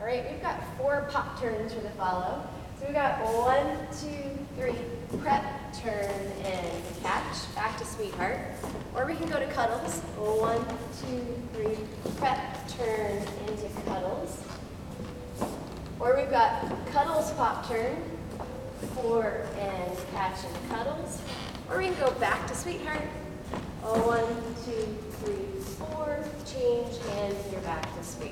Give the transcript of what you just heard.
All right, we've got four pop turns for the follow. So we've got one, two, three, prep, turn, and catch, back to sweetheart. Or we can go to cuddles. One, two, three, prep, turn, into cuddles. Or we've got cuddles, pop, turn, four, and catch, and cuddles. Or we can go back to sweetheart. One, two, three, four, change, and you're back to sweetheart.